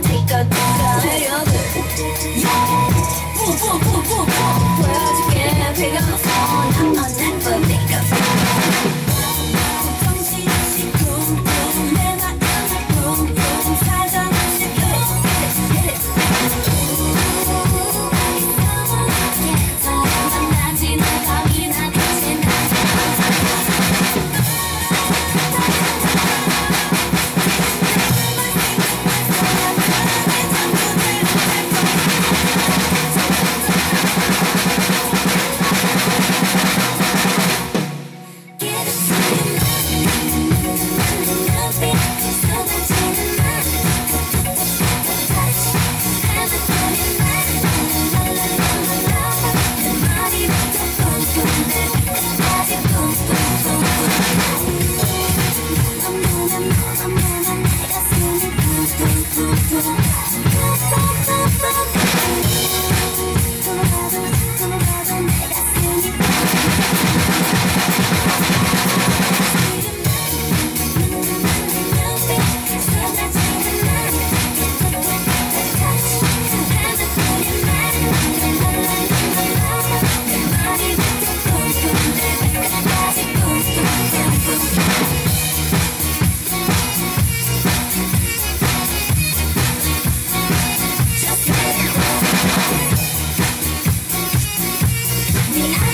take a look at Yeah.